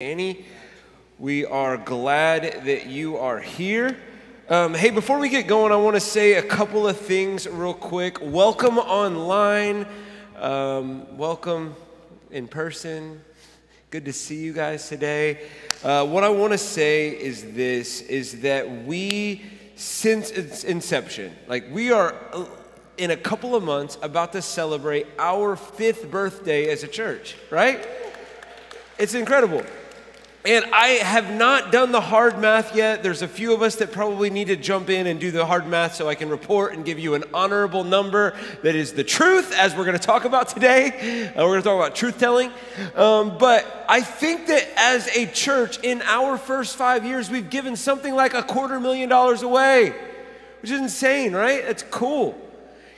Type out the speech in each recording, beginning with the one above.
Annie. We are glad that you are here. Um, hey, before we get going, I want to say a couple of things real quick. Welcome online. Um, welcome in person. Good to see you guys today. Uh, what I want to say is this: is that we, since its inception, like we are uh, in a couple of months about to celebrate our fifth birthday as a church. Right? It's incredible. And I have not done the hard math yet. There's a few of us that probably need to jump in and do the hard math so I can report and give you an honorable number that is the truth, as we're going to talk about today. Uh, we're going to talk about truth telling. Um, but I think that as a church, in our first five years, we've given something like a quarter million dollars away, which is insane, right? That's cool.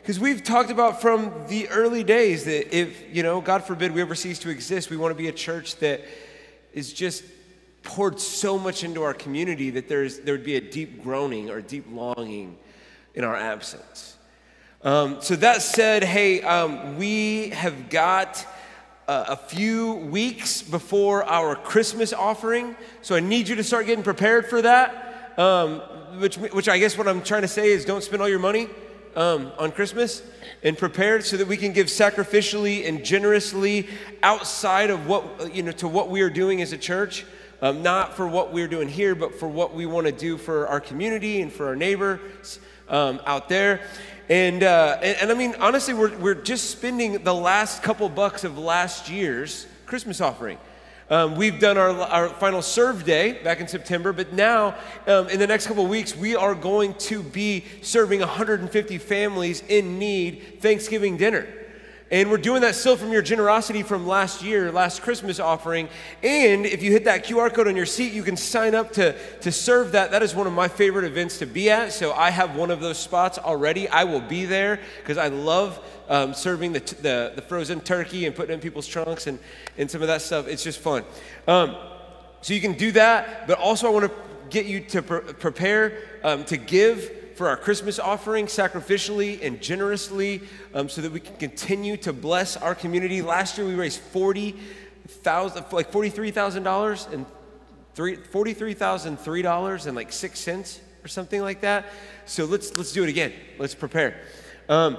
Because we've talked about from the early days that if, you know, God forbid we ever cease to exist, we want to be a church that is just poured so much into our community that there's, there would be a deep groaning or deep longing in our absence. Um, so, that said, hey, um, we have got uh, a few weeks before our Christmas offering. So, I need you to start getting prepared for that. Um, which, which I guess what I'm trying to say is don't spend all your money um, on Christmas and prepare so that we can give sacrificially and generously outside of what, you know, to what we are doing as a church. Um, not for what we're doing here, but for what we want to do for our community and for our neighbors um, out there. And, uh, and, and, I mean, honestly, we're, we're just spending the last couple bucks of last year's Christmas offering. Um, we've done our, our final serve day back in September, but now um, in the next couple weeks, we are going to be serving 150 families in need Thanksgiving dinner. And we're doing that still from your generosity from last year, last Christmas offering. And if you hit that QR code on your seat, you can sign up to, to serve that. That is one of my favorite events to be at. So I have one of those spots already. I will be there because I love um, serving the, the, the, frozen turkey and putting in people's trunks and, and some of that stuff. It's just fun. Um, so you can do that, but also I want to get you to pre- prepare um, to give for our Christmas offering sacrificially and generously um, so that we can continue to bless our community. Last year we raised 40,000, like $43,000 and $43,003 and like six cents or something like that. So let's, let's do it again. Let's prepare. Um,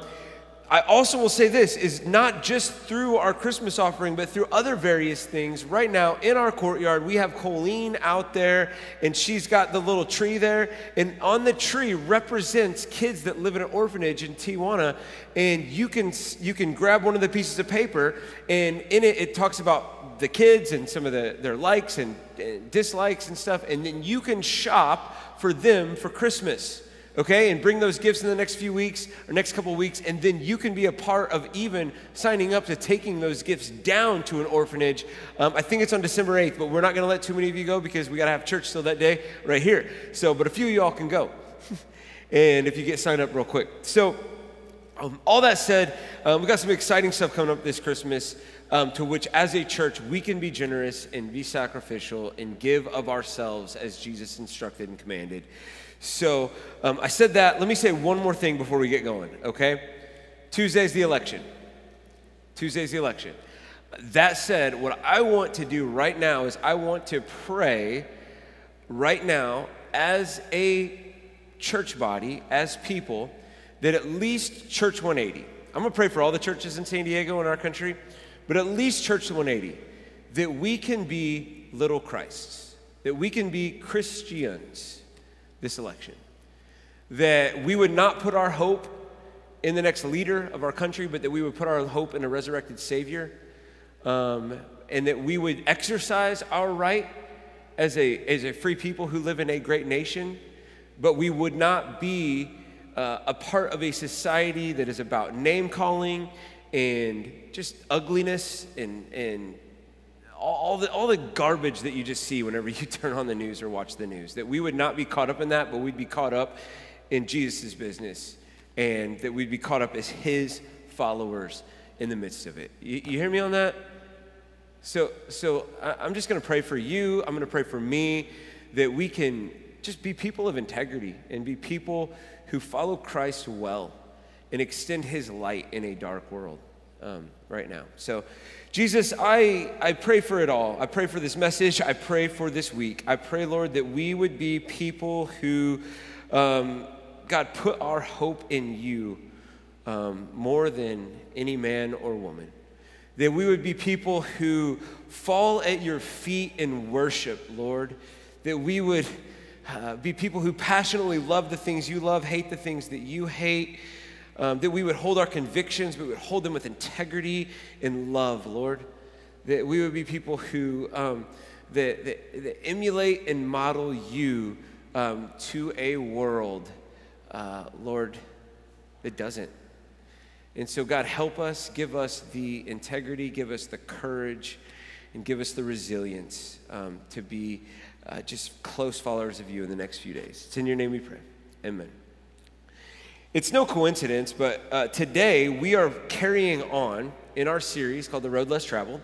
I also will say this is not just through our Christmas offering, but through other various things. Right now in our courtyard, we have Colleen out there, and she's got the little tree there. And on the tree represents kids that live in an orphanage in Tijuana. And you can you can grab one of the pieces of paper, and in it it talks about the kids and some of the, their likes and, and dislikes and stuff. And then you can shop for them for Christmas okay? And bring those gifts in the next few weeks or next couple weeks, and then you can be a part of even signing up to taking those gifts down to an orphanage. Um, I think it's on December 8th, but we're not going to let too many of you go because we got to have church still that day right here. So, but a few of y'all can go. and if you get signed up real quick. So, um, all that said, um, we got some exciting stuff coming up this Christmas. Um, to which, as a church, we can be generous and be sacrificial and give of ourselves as Jesus instructed and commanded. So um, I said that. Let me say one more thing before we get going, okay? Tuesday's the election. Tuesday's the election. That said, what I want to do right now is I want to pray right now as a church body, as people, that at least Church 180, I'm gonna pray for all the churches in San Diego in our country, but at least Church 180, that we can be little Christs, that we can be Christians this election. That we would not put our hope in the next leader of our country, but that we would put our hope in a resurrected Savior. Um, and that we would exercise our right as a, as a free people who live in a great nation, but we would not be uh, a part of a society that is about name calling and just ugliness and, and all the, all the garbage that you just see whenever you turn on the news or watch the news. That we would not be caught up in that, but we'd be caught up in Jesus' business and that we'd be caught up as his followers in the midst of it. You, you hear me on that? So, so I'm just going to pray for you. I'm going to pray for me that we can just be people of integrity and be people who follow Christ well and extend his light in a dark world. um, right now. So, Jesus, I, I pray for it all. I pray for this message. I pray for this week. I pray, Lord, that we would be people who, um, God, put our hope in you um, more than any man or woman. That we would be people who fall at your feet in worship, Lord. That we would uh, be people who passionately love the things you love, hate the things that you hate um, that we would hold our convictions, we would hold them with integrity and love, Lord. That we would be people who um, that, that, that, emulate and model you um, to a world, uh, Lord, that doesn't. And so, God, help us, give us the integrity, give us the courage, and give us the resilience um, to be uh, just close followers of you in the next few days. It's in your name we pray. Amen. It's no coincidence, but uh, today we are carrying on in our series called The Road Less Traveled.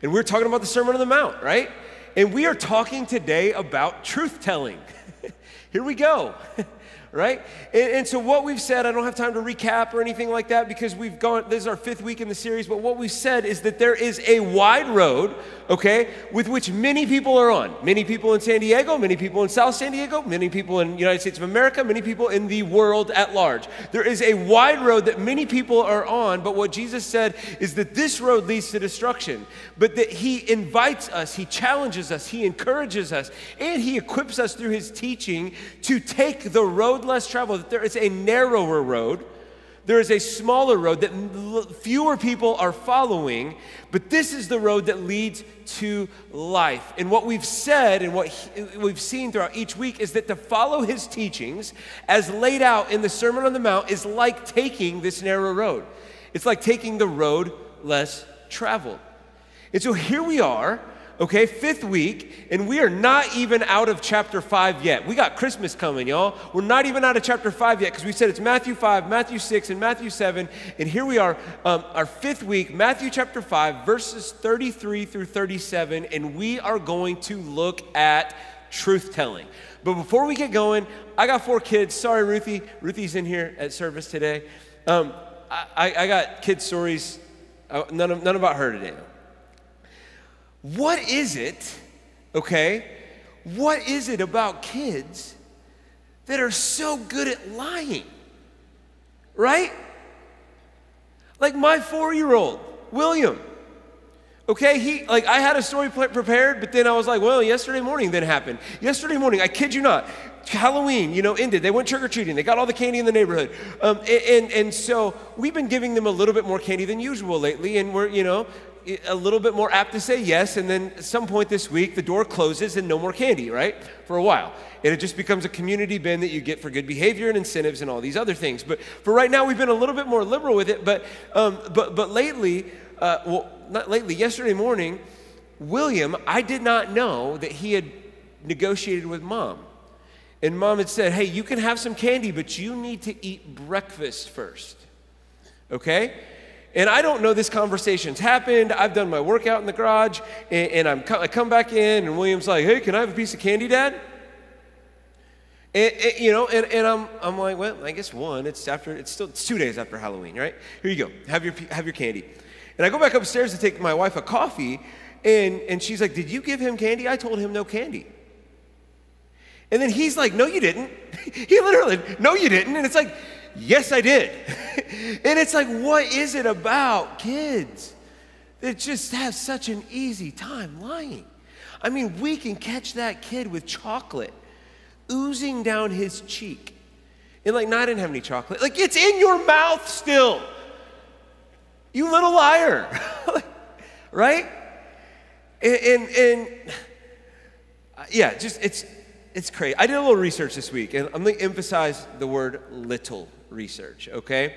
And we're talking about the Sermon on the Mount, right? And we are talking today about truth telling. Here we go. right? And, and, so, what we've said, I don't have time to recap or anything like that because we've gone, this is our fifth week in the series, but what we've said is that there is a wide road, okay, with which many people are on. Many people in San Diego, many people in South San Diego, many people in United States of America, many people in the world at large. There is a wide road that many people are on, but what Jesus said is that this road leads to destruction, but that He invites us, He challenges us, He encourages us, and He equips us through His teaching to take the road road less traveled, that there is a narrower road. There is a smaller road that fewer people are following, but this is the road that leads to life. And what we've said and what we've seen throughout each week is that to follow his teachings, as laid out in the Sermon on the Mount, is like taking this narrow road. It's like taking the road less traveled. And so here we are okay? Fifth week, and we are not even out of chapter 5 yet. We got Christmas coming, y'all. We're not even out of chapter 5 yet because we said it's Matthew 5, Matthew 6, and Matthew 7. And here we are, um, our fifth week, Matthew chapter 5, verses 33 through 37, and we are going to look at truth telling. But before we get going, I got four kids. Sorry, Ruthie. Ruthie's in here at service today. Um, I, I, got kid stories, uh, none, of, none about her today. What is it, okay? What is it about kids that are so good at lying? Right? Like my four year old, William. Okay, he like I had a story prepared, but then I was like, well, yesterday morning then happened. Yesterday morning, I kid you not, Halloween, you know, ended. They went trick or treating. They got all the candy in the neighborhood, um, and, and and so we've been giving them a little bit more candy than usual lately, and we're you know a little bit more apt to say yes, and then at some point this week, the door closes and no more candy, right? For a while. And it just becomes a community bin that you get for good behavior and incentives and all these other things. But for right now, we've been a little bit more liberal with it. But, um, but, but lately, uh, well, not lately, yesterday morning, William, I did not know that he had negotiated with mom. And mom had said, hey, you can have some candy, but you need to eat breakfast first. Okay? And I don't know this conversation's happened. I've done my workout in the garage, and, and I'm, I come back in, and William's like, hey, can I have a piece of candy, Dad? And, and, you know, and, and I'm, I'm like, well, I guess one. It's after, it's still it's two days after Halloween, right? Here you go. Have your, have your candy. And I go back upstairs to take my wife a coffee, and, and she's like, did you give him candy? I told him no candy. And then he's like, no, you didn't. he literally, no, you didn't. And it's like, Yes, I did. and it's like, what is it about kids that just have such an easy time lying? I mean, we can catch that kid with chocolate oozing down his cheek. And like, no, I didn't have any chocolate. Like, it's in your mouth still. You little liar. right? And, and, and, yeah, just it's it's crazy. I did a little research this week, and I'm going to emphasize the word little research, okay?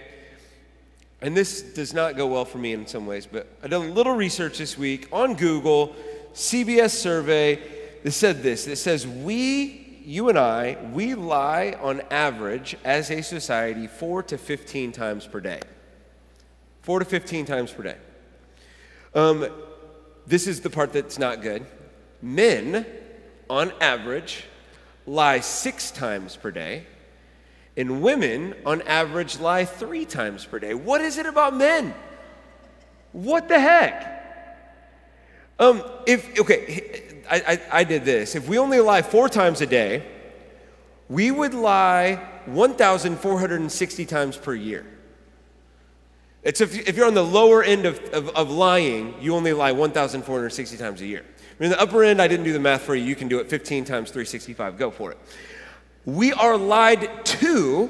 And this does not go well for me in some ways, but I did a little research this week on Google, CBS survey that said this. It says, We, you and I, we lie on average as a society four to 15 times per day. Four to 15 times per day. Um, this is the part that's not good. Men, on average, lie six times per day and women, on average, lie three times per day. What is it about men? What the heck? Um, if, okay, I, I, I did this. If we only lie four times a day, we would lie 1,460 times per year. It's if, if you're on the lower end of, of, of lying, you only lie 1,460 times a year. In the upper end, I didn't do the math for you. You can do it 15 times 365. Go for it. We are lied to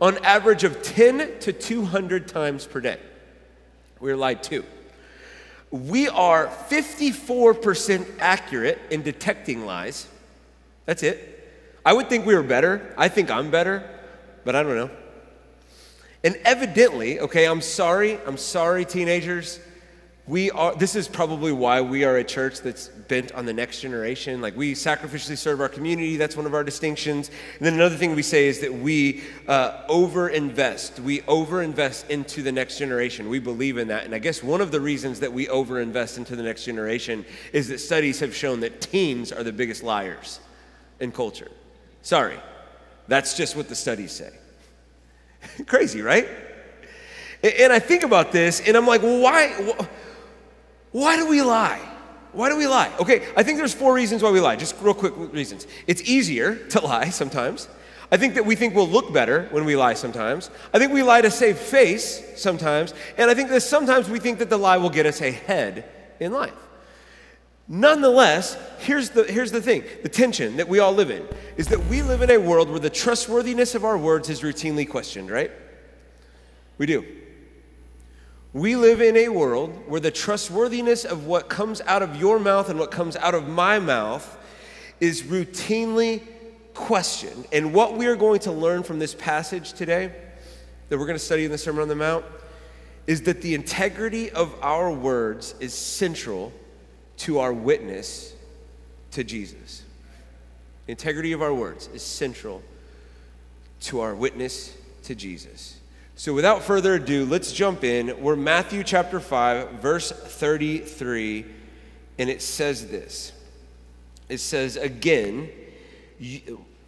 on average of 10 to 200 times per day. We're lied to. We are 54% accurate in detecting lies. That's it. I would think we were better. I think I'm better, but I don't know. And evidently, okay, I'm sorry, I'm sorry, teenagers. We are, this is probably why we are a church that's bent on the next generation. Like we sacrificially serve our community, that's one of our distinctions. And then another thing we say is that we uh, over invest. We over invest into the next generation. We believe in that. And I guess one of the reasons that we over invest into the next generation is that studies have shown that teens are the biggest liars in culture. Sorry, that's just what the studies say. Crazy, right? And I think about this and I'm like, well, why, why do we lie? Why do we lie? Okay, I think there's four reasons why we lie, just real quick reasons. It's easier to lie sometimes. I think that we think we'll look better when we lie sometimes. I think we lie to save face sometimes. And I think that sometimes we think that the lie will get us ahead in life. Nonetheless, here's the, here's the thing the tension that we all live in is that we live in a world where the trustworthiness of our words is routinely questioned, right? We do. We live in a world where the trustworthiness of what comes out of your mouth and what comes out of my mouth is routinely questioned. And what we are going to learn from this passage today, that we're going to study in the Sermon on the Mount, is that the integrity of our words is central to our witness to Jesus. The integrity of our words is central to our witness to Jesus. So, without further ado, let's jump in. We're Matthew chapter 5, verse 33, and it says this. It says, again,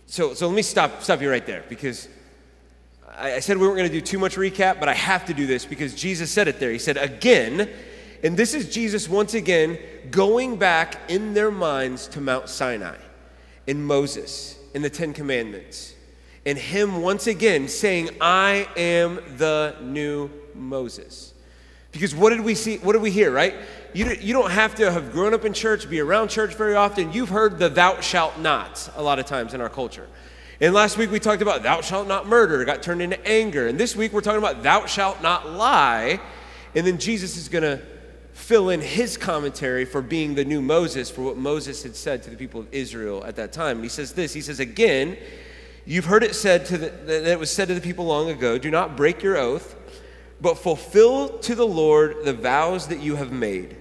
so, so let me stop, stop you right there because I, I said we weren't going to do too much recap, but I have to do this because Jesus said it there. He said, again, and this is Jesus once again going back in their minds to Mount Sinai in Moses in the Ten Commandments. And him once again saying, I am the new Moses. Because what did we see? What did we hear, right? You, you don't have to have grown up in church, be around church very often. You've heard the thou shalt nots a lot of times in our culture. And last week we talked about thou shalt not murder, got turned into anger. And this week we're talking about thou shalt not lie. And then Jesus is going to fill in his commentary for being the new Moses for what Moses had said to the people of Israel at that time. And he says this He says, Again, you've heard it said to the, that it was said to the people long ago, do not break your oath, but fulfill to the Lord the vows that you have made.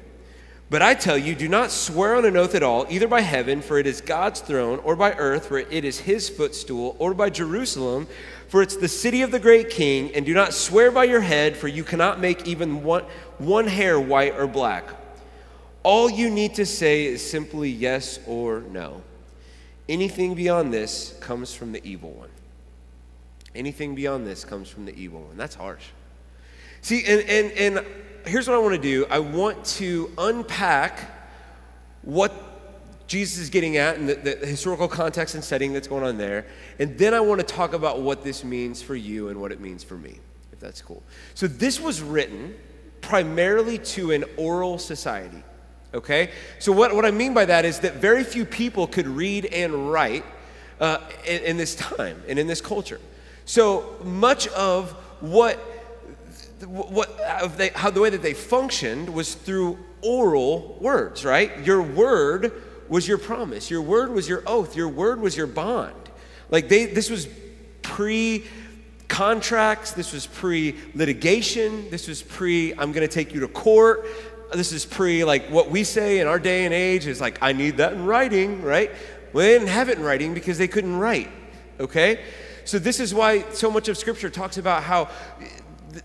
But I tell you, do not swear on an oath at all, either by heaven, for it is God's throne, or by earth, for it is his footstool, or by Jerusalem, for it's the city of the great king. And do not swear by your head, for you cannot make even one, one hair white or black. All you need to say is simply yes or no. Anything beyond this comes from the evil one. Anything beyond this comes from the evil one. That's harsh. See, and, and, and here's what I want to do I want to unpack what Jesus is getting at and the, the, historical context and setting that's going on there. And then I want to talk about what this means for you and what it means for me, if that's cool. So, this was written primarily to an oral society, okay? So, what, what I mean by that is that very few people could read and write uh, in, in this time and in this culture. So, much of what what, they, how the way that they functioned was through oral words, right? Your word was your promise. Your word was your oath. Your word was your bond. Like they, this was pre contracts. This was pre litigation. This was pre, I'm going to take you to court. This is pre, like what we say in our day and age is like, I need that in writing, right? Well, they didn't have it in writing because they couldn't write, okay? So this is why so much of Scripture talks about how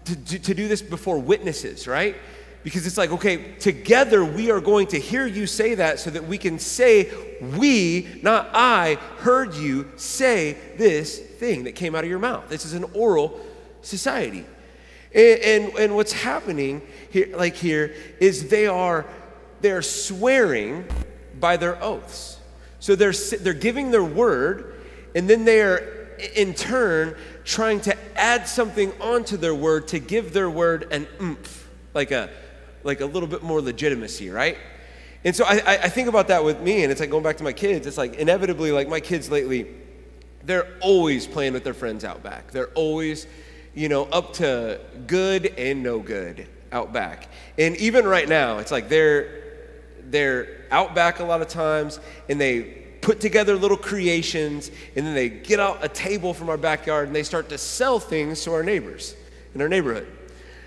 to, to, do this before witnesses, right? Because it's like, okay, together we are going to hear you say that so that we can say, we, not I, heard you say this thing that came out of your mouth. This is an oral society. And, and, and what's happening here, like here, is they are they're swearing by their oaths. So they're, they're giving their word, and then they are in turn trying to add something onto their word to give their word an oomph, like a, like a little bit more legitimacy, right? And so I, I think about that with me, and it's like going back to my kids. It's like inevitably, like my kids lately, they're always playing with their friends out back. They're always, you know, up to good and no good out back. And even right now, it's like they're they're out back a lot of times, and they put together little creations, and then they get out a table from our backyard and they start to sell things to our neighbors in our neighborhood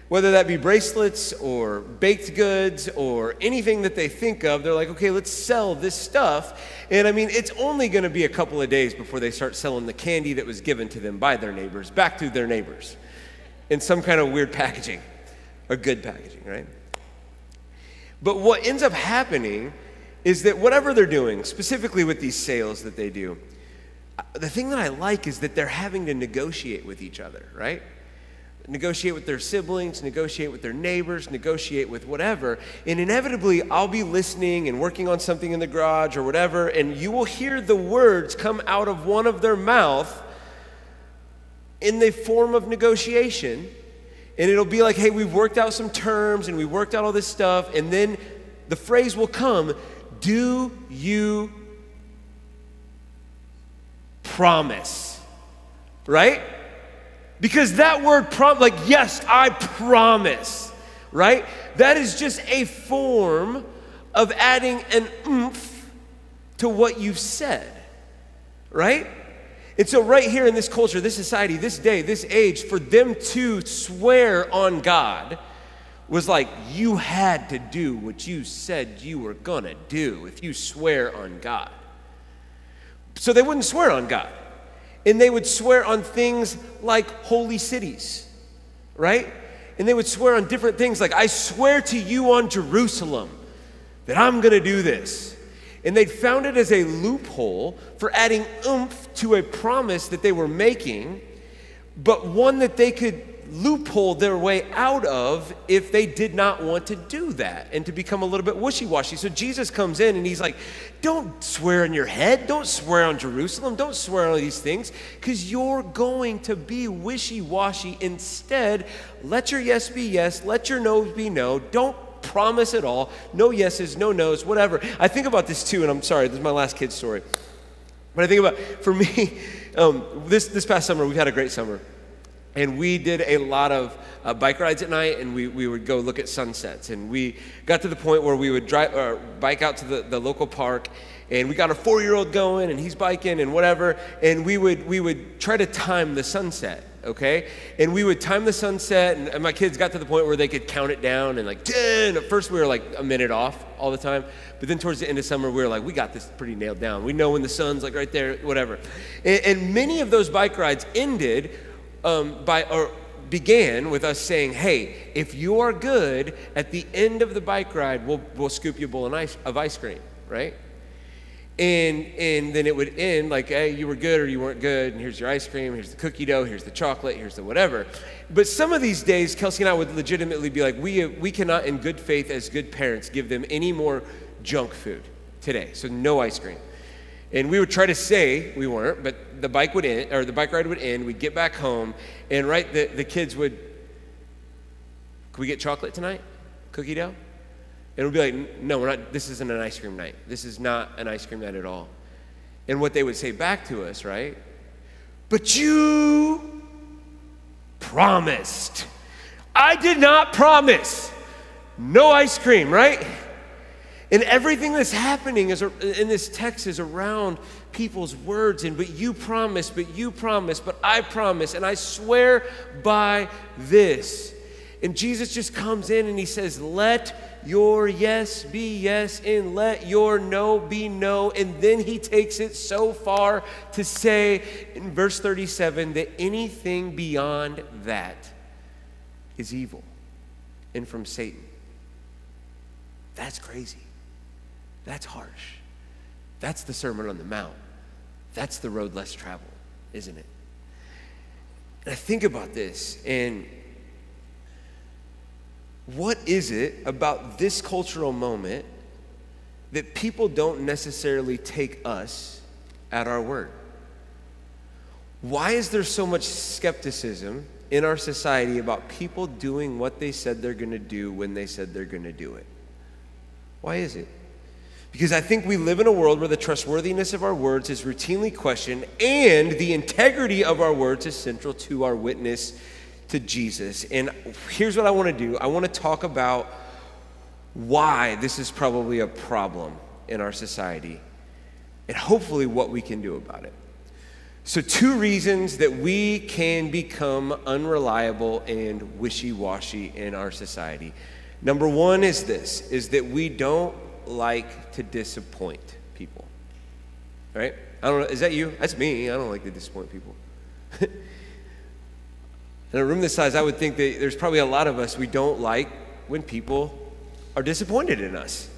whether that be bracelets or baked goods or anything that they think of, they're like, okay, let's sell this stuff. And I mean, it's only going to be a couple of days before they start selling the candy that was given to them by their neighbors back to their neighbors in some kind of weird packaging or good packaging, right? But what ends up happening is that whatever they're doing, specifically with these sales that they do, uh, the thing that I like is that they're having to negotiate with each other, right? Negotiate with their siblings, negotiate with their neighbors, negotiate with whatever. And inevitably, I'll be listening and working on something in the garage or whatever, and you will hear the words come out of one of their mouth in the form of negotiation. And it'll be like, hey, we've worked out some terms and we worked out all this stuff. And then the phrase will come, do you promise? Right? Because that word prom, like, yes, I promise, right? That is just a form of adding an oomph to what you've said, right? And so, right here in this culture, this society, this day, this age, for them to swear on God was like you had to do what you said you were gonna do if you swear on God. So, they wouldn't swear on God and they would swear on things like holy cities, right? And they would swear on different things like, I swear to you on Jerusalem that I'm gonna do this. And they'd found it as a loophole for adding oomph to a promise that they were making, but one that they could loophole their way out of if they did not want to do that and to become a little bit wishy washy. So Jesus comes in and he's like, Don't swear on your head. Don't swear on Jerusalem. Don't swear on these things because you're going to be wishy washy. Instead, let your yes be yes, let your no be no. Don't promise at all. No yeses, no nos, whatever. I think about this too, and I'm sorry, this is my last kid's story. But I think about, for me, um, this, this past summer, we've had a great summer. And we did a lot of uh, bike rides at night, and we, we would go look at sunsets. And we got to the point where we would drive, or bike out to the, the local park, and we got a four year old going, and he's biking and whatever. And we would, we would try to time the sunset, okay? And we would time the sunset, and, and my kids got to the point where they could count it down, and like 10. At first, we were like a minute off all the time. But then towards the end of summer, we were like, we got this pretty nailed down. We know when the sun's like right there, whatever. And, and many of those bike rides ended um, by, or began with us saying, hey, if you are good, at the end of the bike ride, we'll, we'll scoop you a bowl of ice, of ice cream, right? And, and then it would end like, hey, you were good or you weren't good, and here's your ice cream, here's the cookie dough, here's the chocolate, here's the whatever. But some of these days, Kelsey and I would legitimately be like, we, we cannot, in good faith, as good parents, give them any more junk food today. So no ice cream. And we would try to say we weren't, but the bike would end, or the bike ride would end. We'd get back home, and right, the, the kids would, could we get chocolate tonight? Cookie dough? And we'd be like, no, we're not, this isn't an ice cream night. This is not an ice cream night at all. And what they would say back to us, right? But you promised. I did not promise. No ice cream, right? And everything that's happening is, in this text is around people's words. And but you promise, but you promise, but I promise, and I swear by this. And Jesus just comes in and he says, Let your yes be yes, and let your no be no. And then he takes it so far to say in verse 37 that anything beyond that is evil and from Satan. That's crazy. That's harsh. That's the Sermon on the Mount. That's the road less traveled, isn't it? And I think about this, and what is it about this cultural moment that people don't necessarily take us at our word? Why is there so much skepticism in our society about people doing what they said they're going to do when they said they're going to do it? Why is it? Because I think we live in a world where the trustworthiness of our words is routinely questioned and the integrity of our words is central to our witness to Jesus. And here's what I want to do I want to talk about why this is probably a problem in our society and hopefully what we can do about it. So, two reasons that we can become unreliable and wishy washy in our society. Number one is this is that we don't like to disappoint people. Right? I don't know, is that you? That's me. I don't like to disappoint people. in a room this size, I would think that there's probably a lot of us we don't like when people are disappointed in us.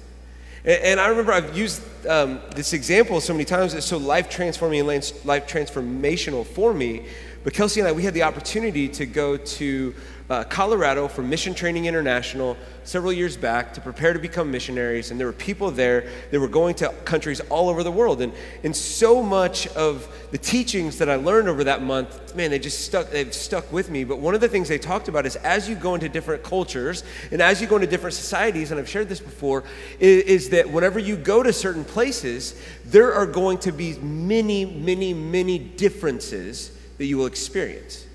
And, and I remember I've used um, this example so many times. It's so life transforming and life transformational for me. But Kelsey and I, we had the opportunity to go to uh, Colorado for Mission Training International several years back to prepare to become missionaries. And there were people there that were going to countries all over the world. And, and so much of the teachings that I learned over that month, man, they just stuck, they've stuck with me. But one of the things they talked about is as you go into different cultures and as you go into different societies, and I've shared this before, is, is that whenever you go to certain places, there are going to be many, many, many differences that you will experience.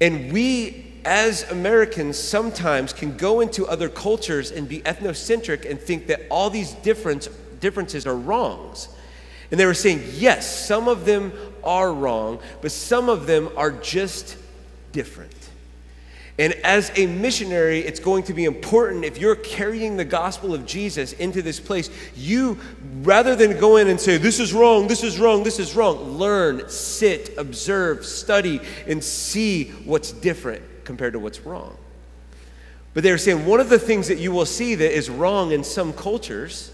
And we as Americans sometimes can go into other cultures and be ethnocentric and think that all these difference, differences are wrongs. And they were saying, yes, some of them are wrong, but some of them are just different. And as a missionary, it's going to be important if you're carrying the gospel of Jesus into this place, you, rather than go in and say, this is wrong, this is wrong, this is wrong, learn, sit, observe, study, and see what's different compared to what's wrong. But they were saying one of the things that you will see that is wrong in some cultures,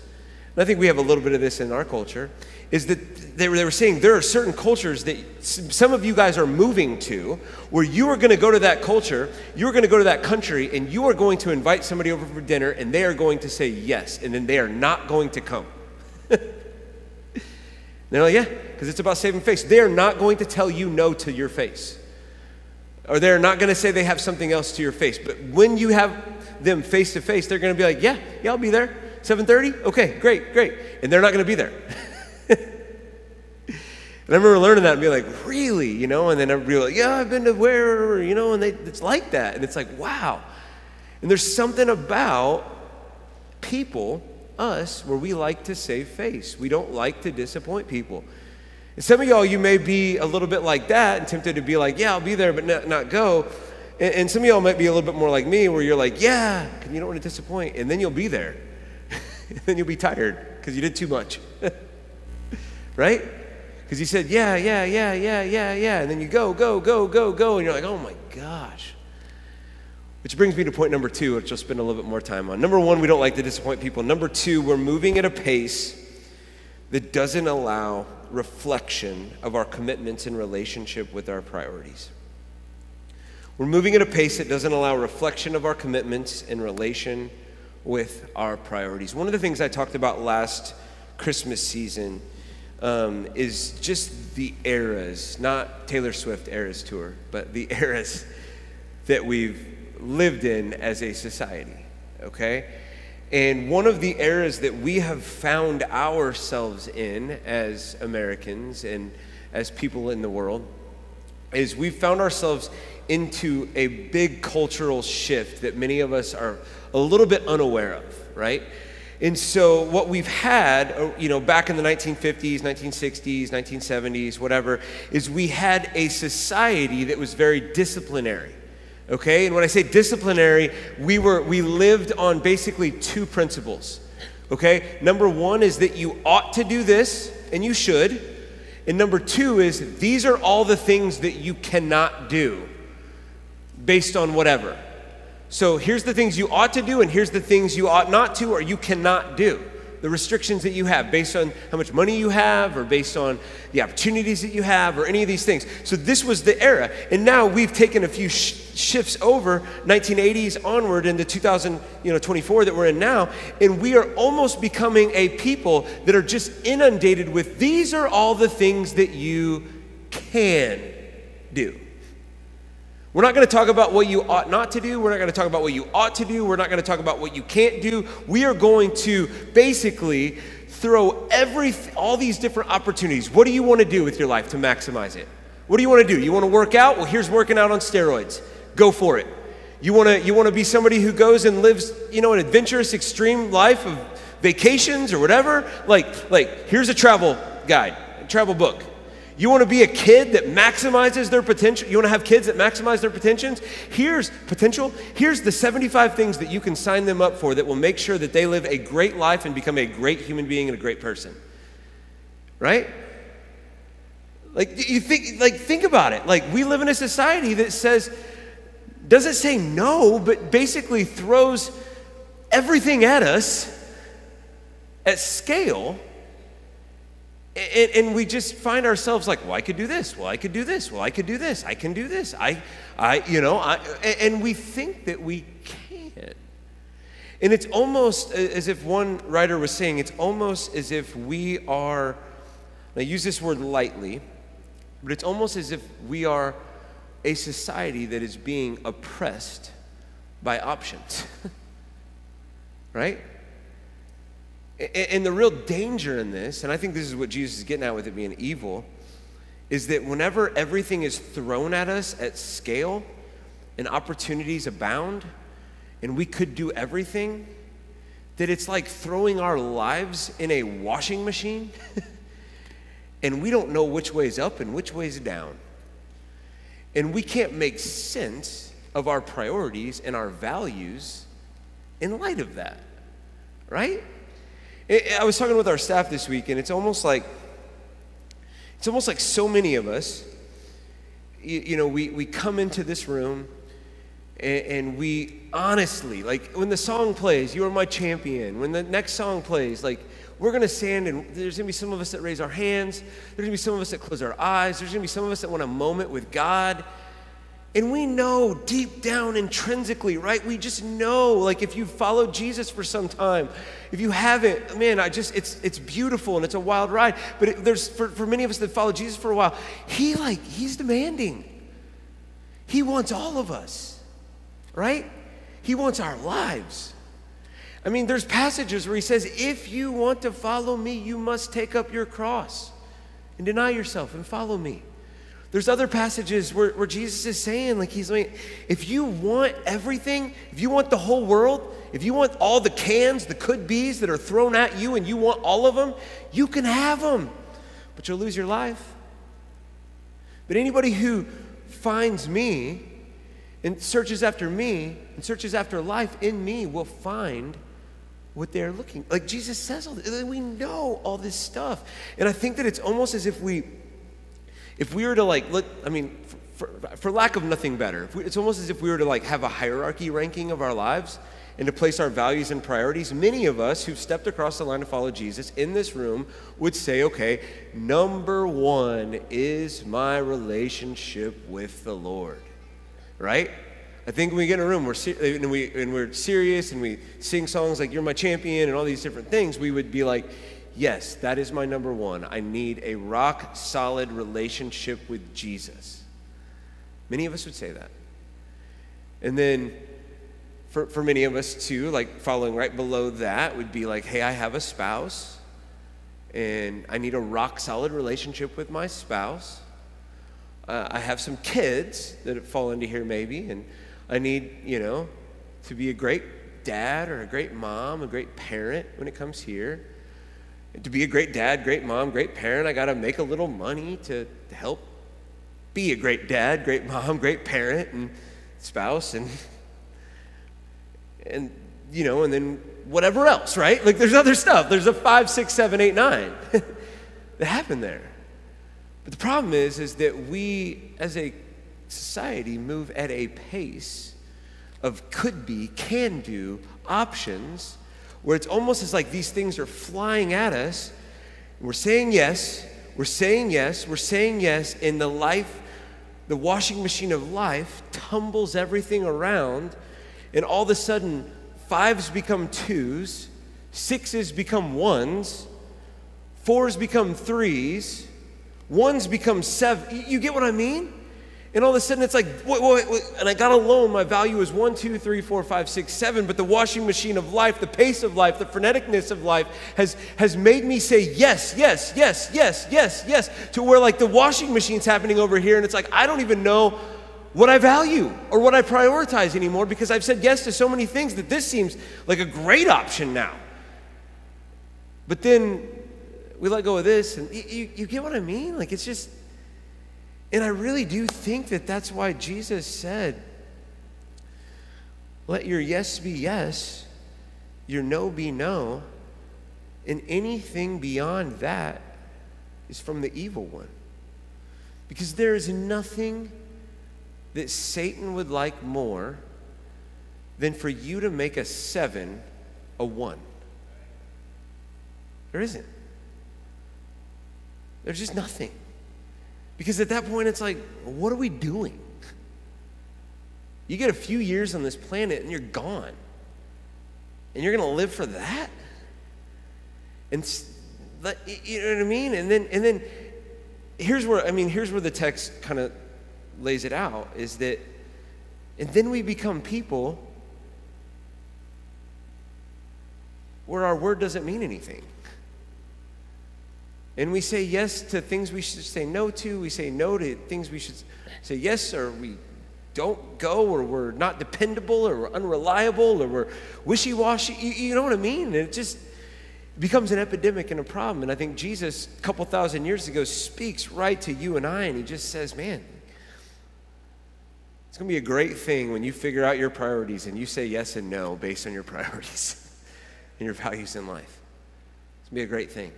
and I think we have a little bit of this in our culture, is that they were, they were saying there are certain cultures that some of you guys are moving to where you are going to go to that culture, you're going to go to that country, and you are going to invite somebody over for dinner, and they are going to say yes, and then they are not going to come. they're like, yeah, because it's about saving face. They are not going to tell you no to your face. Or they're not going to say they have something else to your face. But when you have them face to face, they're going to be like, yeah, yeah, I'll be there. 7.30? Okay, great, great. And they're not going to be there. And I remember learning that and being like, really? You know, and then everybody like, yeah, I've been to where, you know, and they, it's like that. And it's like, wow. And there's something about people, us, where we like to save face. We don't like to disappoint people. And some of y'all, you may be a little bit like that and tempted to be like, yeah, I'll be there, but not, not go. And, and some of y'all might be a little bit more like me, where you're like, yeah, and you don't want to disappoint. And then you'll be there. and then you'll be tired because you did too much. right? Because he said, yeah, yeah, yeah, yeah, yeah, yeah. And then you go, go, go, go, go. And you're like, oh my gosh. Which brings me to point number two, which I'll spend a little bit more time on. Number one, we don't like to disappoint people. Number two, we're moving at a pace that doesn't allow reflection of our commitments in relationship with our priorities. We're moving at a pace that doesn't allow reflection of our commitments in relation with our priorities. One of the things I talked about last Christmas season um, is just the eras, not Taylor Swift Eras Tour, but the eras that we've lived in as a society, okay? And one of the eras that we have found ourselves in as Americans and as people in the world is we've found ourselves into a big cultural shift that many of us are a little bit unaware of, right? And so, what we've had, uh, you know, back in the 1950s, 1960s, 1970s, whatever, is we had a society that was very disciplinary. Okay? And when I say disciplinary, we were we lived on basically two principles. Okay? Number 1 is that you ought to do this and you should. And number 2 is these are all the things that you cannot do based on whatever. So here's the things you ought to do, and here's the things you ought not to or you cannot do. The restrictions that you have based on how much money you have, or based on the opportunities that you have, or any of these things. So this was the era. And now we've taken a few sh- shifts over 1980s onward into 2024 that we're in now, and we are almost becoming a people that are just inundated with these are all the things that you can do. We're not going to talk about what you ought not to do. We're not going to talk about what you ought to do. We're not going to talk about what you can't do. We are going to basically throw every all these different opportunities. What do you want to do with your life to maximize it? What do you want to do? You want to work out? Well, here's working out on steroids. Go for it. You want to you want to be somebody who goes and lives, you know, an adventurous extreme life of vacations or whatever? Like like here's a travel guide, a travel book. You want to be a kid that maximizes their potential? You want to have kids that maximize their potentials? Here's potential. Here's the 75 things that you can sign them up for that will make sure that they live a great life and become a great human being and a great person. Right? Like you think like think about it. Like we live in a society that says doesn't say no, but basically throws everything at us at scale. And, and, we just find ourselves like, well, I could do this. Well, I could do this. Well, I could do this. I can do this. I, I, you know, I, and we think that we can. And it's almost as if one writer was saying, it's almost as if we are, I use this word lightly, but it's almost as if we are a society that is being oppressed by options. right? And the real danger in this, and I think this is what Jesus is getting at with it being evil, is that whenever everything is thrown at us at scale and opportunities abound, and we could do everything, that it's like throwing our lives in a washing machine. and we don't know which way's up and which way's down. And we can't make sense of our priorities and our values in light of that, right? I was talking with our staff this week, and it's almost like it's almost like so many of us, you, you know, we, we come into this room and, and, we honestly, like when the song plays, You Are My Champion, when the next song plays, like we're going to stand and there's going to be some of us that raise our hands. There's going to be some of us that close our eyes. There's going to be some of us that want a moment with God. And we know deep down intrinsically, right? We just know, like if you've followed Jesus for some time, if you haven't, man, I just, it's, it's beautiful and it's a wild ride. But it, there's, for, for many of us that follow Jesus for a while, he like, he's demanding. He wants all of us, right? He wants our lives. I mean, there's passages where he says, if you want to follow me, you must take up your cross and deny yourself and follow me. There's other passages where, where Jesus is saying, like, he's like, if you want everything, if you want the whole world, if you want all the cans, the could be's that are thrown at you, and you want all of them, you can have them, but you'll lose your life. But anybody who finds me and searches after me and searches after life in me will find what they're looking like jesus says all this we know all this stuff and i think that it's almost as if we if we were to like look i mean for, for, lack of nothing better we, it's almost as if we were to like have a hierarchy ranking of our lives and to place our values and priorities many of us who've stepped across the line to follow jesus in this room would say okay number one is my relationship with the lord right? I think when we get in a room we're and, we, and we're serious and we sing songs like You're My Champion and all these different things, we would be like, Yes, that is my number one. I need a rock solid relationship with Jesus. Many of us would say that. And then for, for many of us too, like following right below that would be like, hey, I have a spouse and I need a rock solid relationship with my spouse. Uh, I have some kids that fall into here maybe, and I need, you know, to be a great dad or a great mom, a great parent when it comes here. To be a great dad, great mom, great parent, I got to make a little money to, to help be a great dad, great mom, great parent, and spouse, and and you know, and then whatever else, right? Like there's other stuff. There's a five, six, seven, eight, nine that happened there. But the problem is, is that we as a society move at a pace of could be, can do options where it's almost as like these things are flying at us. We're saying yes, we're saying yes, we're saying yes, and the life the washing machine of life tumbles everything around, and all of a sudden, fives become twos, sixes become ones, fours become threes, ones become seven. You get what I mean? And all of a sudden it's like, wait, wait, wait. and I got a loan. My value is one, two, three, four, five, six, seven. But the washing machine of life, the pace of life, the freneticness of life has, has made me say yes, yes, yes, yes, yes, yes, to where like the washing machine's happening over here. And it's like, I don't even know what I value or what I prioritize anymore because I've said yes to so many things that this seems like a great option now. But then we let go of this, and you, you, you get what I mean? Like it's just, and I really do think that that's why Jesus said, let your yes be yes, your no be no, and anything beyond that is from the evil one. Because there is nothing that Satan would like more than for you to make a seven a one. There isn't. There's just nothing. Because at that point, it's like, what are we doing? You get a few years on this planet and you're gone. And you're going to live for that? And you know what I mean? And then, and then here's where, I mean, here's where the text kind of lays it out is that, and then we become people where our word doesn't mean anything. And we say yes to things we should say no to. We say no to things we should say yes, or we don't go, or we're not dependable, or we're unreliable, or we're wishy washy. You, you, know what I mean? It just becomes an epidemic and a problem. And I think Jesus, a couple thousand years ago, speaks right to you and I, and he just says, man, it's going to be a great thing when you figure out your priorities and you say yes and no based on your priorities and your values in life. It's going to be a great thing.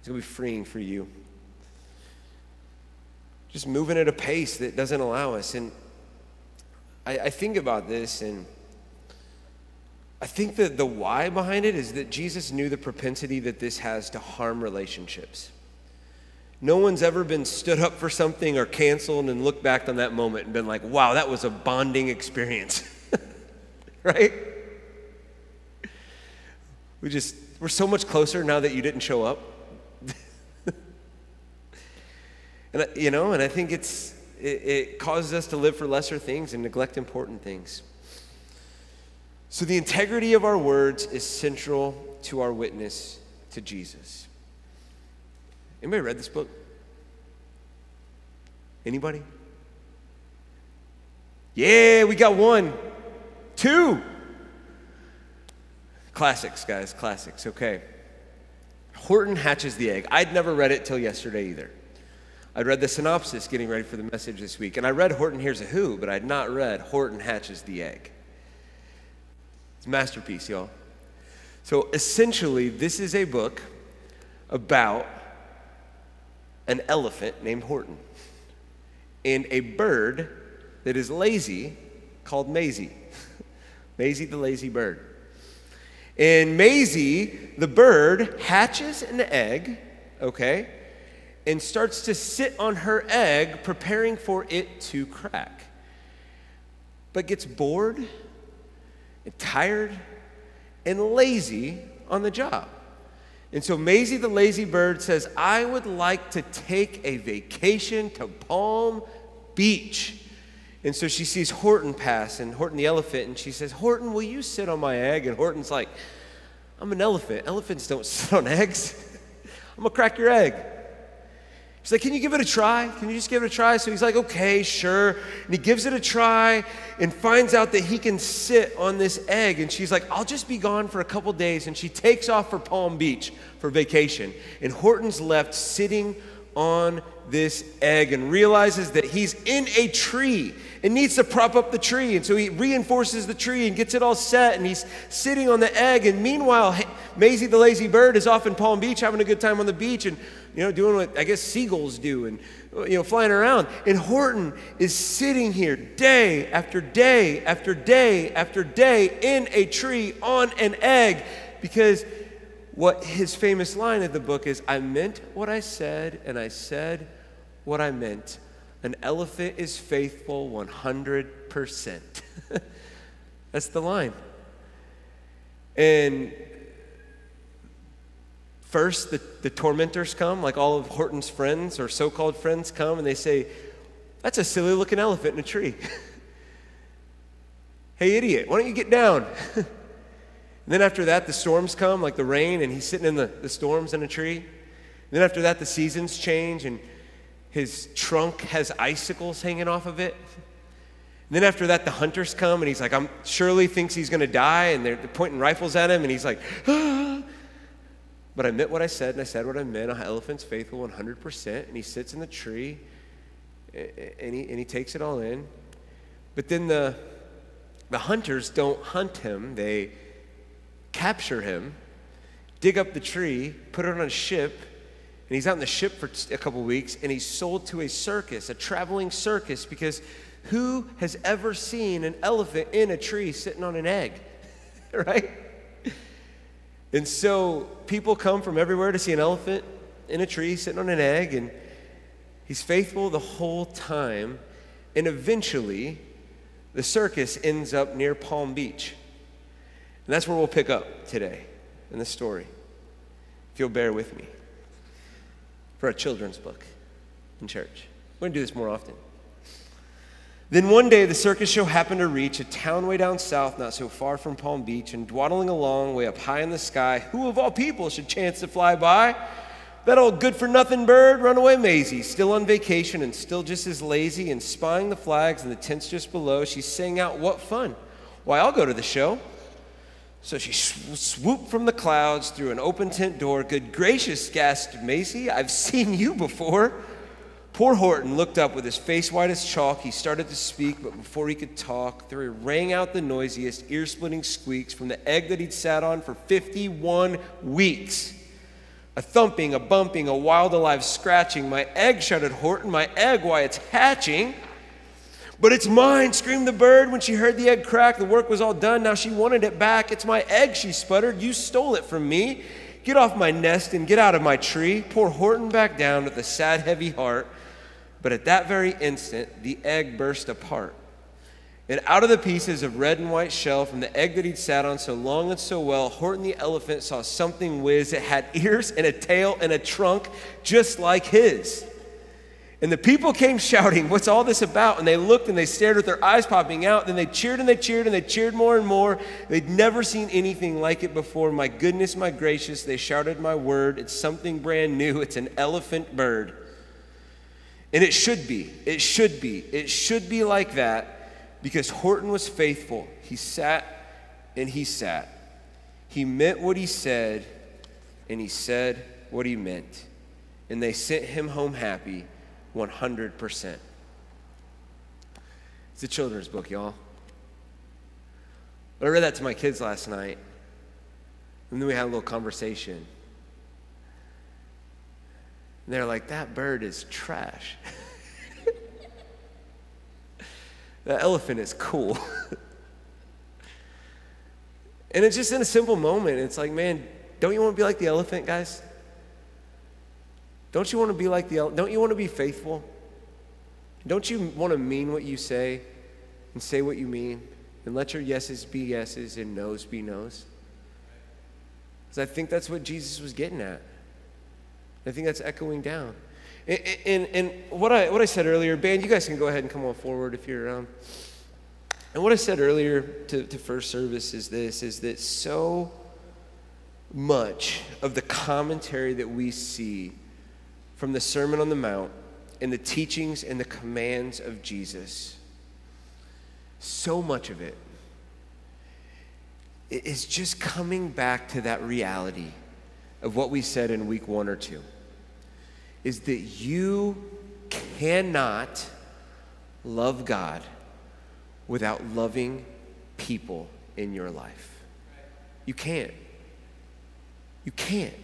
It's going to be freeing for you. Just moving at a pace that doesn't allow us. And I, I think about this, and I think that the why behind it is that Jesus knew the propensity that this has to harm relationships. No one's ever been stood up for something or canceled and looked back on that moment and been like, wow, that was a bonding experience. right? We just, we're so much closer now that you didn't show up. And, you know, and I think it's, it, it causes us to live for lesser things and neglect important things. So the integrity of our words is central to our witness to Jesus. Anybody read this book? Anybody? Yeah, we got one. Two. Classics, guys, classics. Okay. Horton hatches the egg. I'd never read it till yesterday either. I'd read the synopsis getting ready for the message this week, and I read Horton Hears a Who, but I'd not read Horton Hatches the Egg. It's a masterpiece, y'all. So essentially, this is a book about an elephant named Horton and a bird that is lazy called Mayzie. Mayzie the lazy bird. And Mayzie, the bird, hatches an egg, okay? And starts to sit on her egg, preparing for it to crack. But gets bored and tired and lazy on the job. And so Mayzie the lazy bird says, I would like to take a vacation to Palm Beach. And so she sees Horton pass and Horton the elephant, and she says, Horton, will you sit on my egg? And Horton's like, I'm an elephant. Elephants don't sit on eggs. I'm gonna crack your egg. He's like, Can you give it a try? Can you just give it a try? So he's like, Okay, sure. And he gives it a try and finds out that he can sit on this egg. And she's like, I'll just be gone for a couple days. And she takes off for Palm Beach for vacation. And Horton's left sitting on this egg and realizes that he's in a tree and needs to prop up the tree. And so he reinforces the tree and gets it all set. And he's sitting on the egg. And meanwhile, Mayzie the lazy bird is off in Palm Beach having a good time on the beach and you know, doing what I guess seagulls do and, you know, flying around. And Horton is sitting here day after day after day after day in a tree on an egg because what his famous line of the book is I meant what I said and I said what I meant. An elephant is faithful 100%. That's the line. And first, the, the tormentors come, like all of Horton's friends or so called friends come, and they say, That's a silly looking elephant in a tree. hey, idiot, why don't you get down? and then after that, the storms come, like the rain, and he's sitting in the, the storms in a tree. And then after that, the seasons change, and his trunk has icicles hanging off of it. And then after that, the hunters come, and he's like, I'm surely thinks he's going to die, and they're, they're pointing rifles at him, and he's like, ah. But I meant what I said, and I said what I meant. An elephant's faithful 100%, and he sits in the tree, and he, and he takes it all in. But then the, the hunters don't hunt him, they capture him, dig up the tree, put it on a ship, and he's out in the ship for a couple weeks, and he's sold to a circus, a traveling circus, because who has ever seen an elephant in a tree sitting on an egg? right? And so people come from everywhere to see an elephant in a tree sitting on an egg, and he's faithful the whole time. And eventually, the circus ends up near Palm Beach. And that's where we'll pick up today in the story, if you'll bear with me for a children's book in church. We're going to do this more often. Then one day, the circus show happened to reach a town way down south, not so far from Palm Beach, and dwaddling along way up high in the sky, who of all people should chance to fly by? That old good for nothing bird, Runaway Mayzie, still on vacation and still just as lazy and spying the flags and the tents just below. She's saying out, What fun! Why, I'll go to the show. So she swooped from the clouds through an open tent door. Good gracious, gasped Mayzie, I've seen you before. Poor Horton looked up with his face white as chalk. He started to speak, but before he could talk, there rang out the noisiest, ear splitting squeaks from the egg that he'd sat on for 51 weeks. A thumping, a bumping, a wild alive scratching. My egg, shouted Horton. My egg, why, it's hatching. But it's mine, screamed the bird when she heard the egg crack. The work was all done. Now she wanted it back. It's my egg, she sputtered. You stole it from me. Get off my nest and get out of my tree. Poor Horton back down with a sad, heavy heart. But at that very instant, the egg burst apart. And out of the pieces of red and white shell from the egg that he'd sat on so long and so well, Horton the elephant saw something whiz. It had ears and a tail and a trunk just like his. And the people came shouting, What's all this about? And they looked and they stared with their eyes popping out. Then they cheered and they cheered and they cheered more and more. They'd never seen anything like it before. My goodness, my gracious, they shouted my word. It's something brand new. It's an elephant bird. And it should be. It should be. It should be like that because Horton was faithful. He sat and he sat. He meant what he said and he said what he meant. And they sent him home happy 100%. It's a children's book, y'all. But I read that to my kids last night, and then we had a little conversation. And they're like, that bird is trash. that elephant is cool. and it's just in a simple moment. It's like, man, don't you want to be like the elephant, guys? Don't you want to be like the don't you want to be faithful? Don't you want to mean what you say and say what you mean and let your yeses be yeses and noes be noes? Because I think that's what Jesus was getting at. I think that's echoing down. And, and, and, what, I, what I said earlier, band, you guys can go ahead and come on forward if you're around. And what I said earlier to, to first service is this, is that so much of the commentary that we see from the Sermon on the Mount and the teachings and the commands of Jesus. So much of it is just coming back to that reality of what we said in week one or two is that you cannot love God without loving people in your life. You can't. You can't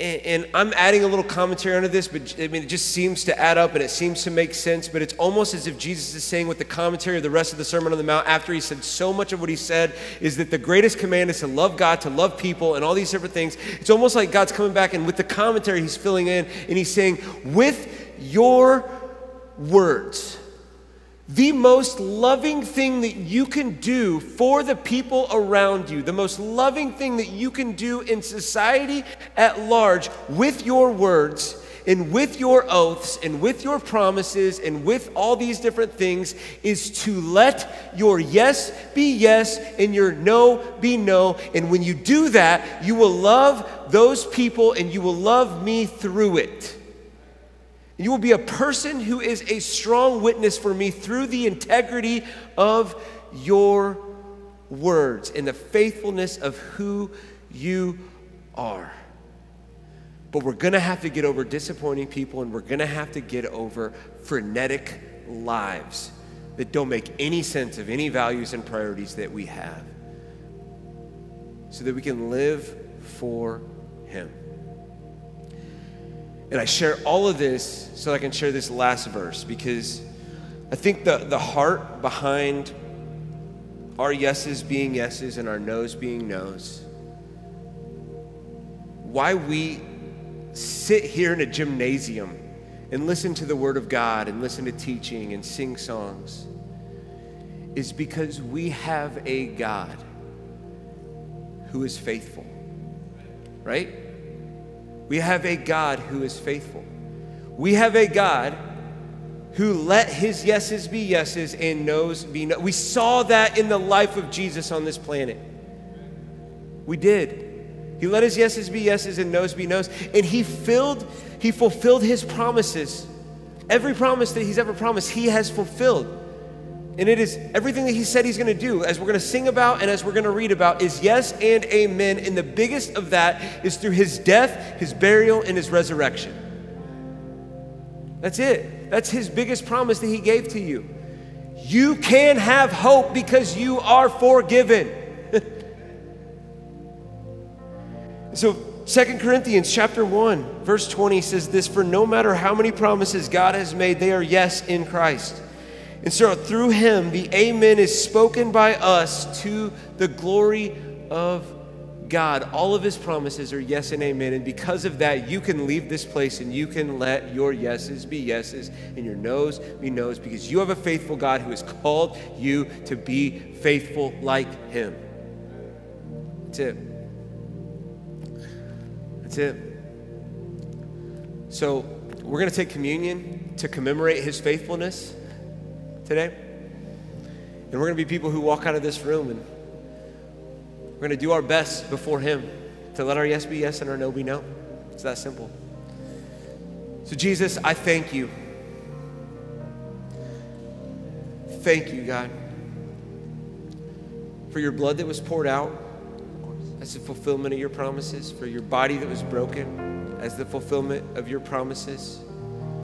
and, I'm adding a little commentary onto this, but I mean, it just seems to add up and it seems to make sense. But it's almost as if Jesus is saying with the commentary of the rest of the Sermon on the Mount, after he said so much of what he said, is that the greatest command is to love God, to love people, and all these different things. It's almost like God's coming back and with the commentary, he's filling in and he's saying, with your words. The most loving thing that you can do for the people around you, the most loving thing that you can do in society at large with your words and with your oaths and with your promises and with all these different things is to let your yes be yes and your no be no. And when you do that, you will love those people and you will love me through it. You will be a person who is a strong witness for me through the integrity of your words and the faithfulness of who you are. But we're going to have to get over disappointing people and we're going to have to get over frenetic lives that don't make any sense of any values and priorities that we have so that we can live for Him. And I share all of this so I can share this last verse because I think the, the heart behind our yeses being yeses and our nos being nos, why we sit here in a gymnasium and listen to the Word of God and listen to teaching and sing songs is because we have a God who is faithful, right? We have a God who is faithful. We have a God who let his yeses be yeses and noes be no. We saw that in the life of Jesus on this planet. We did. He let his yeses be yeses and noes be noes, and he filled, he fulfilled his promises. Every promise that he's ever promised, he has fulfilled. And it is everything that he said he's going to do, as we're going to sing about and as we're going to read about, is yes and amen. And the biggest of that is through his death, his burial, and his resurrection. That's it. That's his biggest promise that he gave to you. You can have hope because you are forgiven. so Second Corinthians chapter 1 verse 20 says this for no matter how many promises God has made they are yes in Christ. And so through him, the amen is spoken by us to the glory of God. All of his promises are yes and amen. And because of that, you can leave this place and you can let your yeses be yeses and your noes be noes because you have a faithful God who has called you to be faithful like him. That's it. That's it. So we're going to take communion to commemorate his faithfulness today. And we're going to be people who walk out of this room and we're going to do our best before Him to let our yes be yes and our no be no. It's that simple. So, Jesus, I thank you. Thank you, God, for your blood that was poured out as the fulfillment of your promises, for your body that was broken as the fulfillment of your promises